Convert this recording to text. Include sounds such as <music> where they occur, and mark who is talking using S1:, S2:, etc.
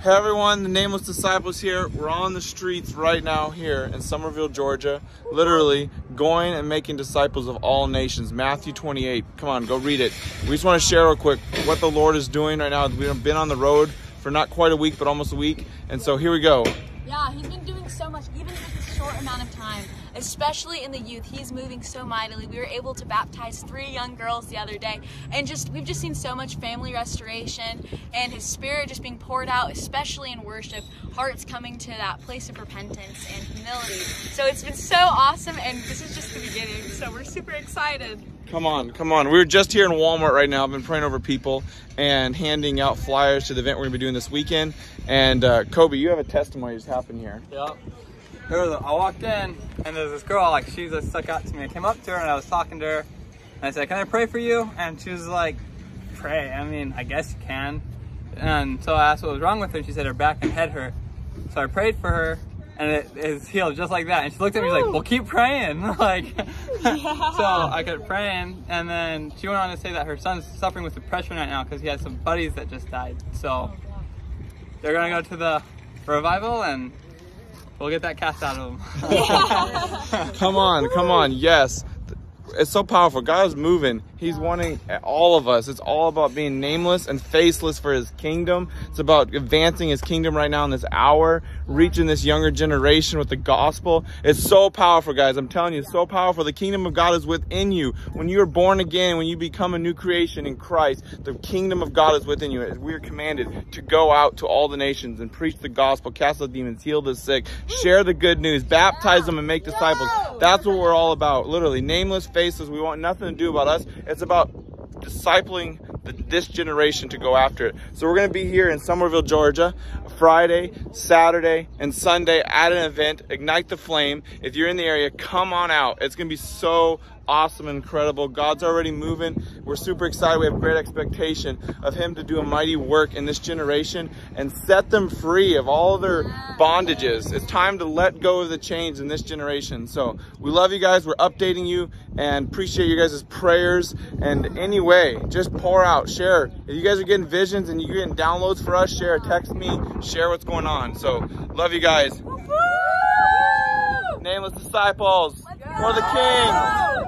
S1: Hey everyone, the Nameless Disciples here. We're on the streets right now here in Summerville, Georgia, literally going and making disciples of all nations. Matthew 28. Come on, go read it. We just want to share real quick what the Lord is doing right now. We've been on the road for not quite a week, but almost a week. And so here we go.
S2: Yeah, he's been doing so much, even short amount of time, especially in the youth. He's moving so mightily. We were able to baptize three young girls the other day, and just we've just seen so much family restoration and his spirit just being poured out, especially in worship, hearts coming to that place of repentance and humility. So it's been so awesome, and this is just the beginning. So we're super excited.
S1: Come on, come on. We're just here in Walmart right now. I've been praying over people and handing out flyers to the event we're gonna be doing this weekend. And uh, Kobe, you have a testimony that's happened here.
S3: Yep. There was a, I walked in and there's this girl, like she just stuck out to me. I came up to her and I was talking to her and I said, can I pray for you? And she was like, pray? I mean, I guess you can. And so I asked what was wrong with her and she said her back and head hurt. So I prayed for her and it is healed just like that. And she looked at me like, well, keep praying. <laughs> like, yeah. so I kept praying. And then she went on to say that her son's suffering with depression right now because he has some buddies that just died. So they're going to go to the revival and we'll get that cast out of them. <laughs>
S1: come on, come on. Yes. It's so powerful. God is moving. He's wanting all of us. It's all about being nameless and faceless for his kingdom. It's about advancing his kingdom right now in this hour, reaching this younger generation with the gospel. It's so powerful, guys. I'm telling you, it's so powerful. The kingdom of God is within you. When you are born again, when you become a new creation in Christ, the kingdom of God is within you. We are commanded to go out to all the nations and preach the gospel, cast out demons, heal the sick, share the good news, baptize them and make disciples. That's what we're all about. Literally, nameless faces. We want nothing to do about us. It's about discipling the, this generation to go after it. So we're going to be here in Summerville, Georgia, Friday, Saturday, and Sunday at an event, Ignite the Flame. If you're in the area, come on out. It's going to be so awesome, incredible. God's already moving. We're super excited. We have great expectation of him to do a mighty work in this generation and set them free of all their bondages. It's time to let go of the chains in this generation. So we love you guys. We're updating you and appreciate you guys' prayers. And anyway, just pour out, share. If you guys are getting visions and you're getting downloads for us, share, text me, share what's going on. So love you guys. Nameless disciples for the King.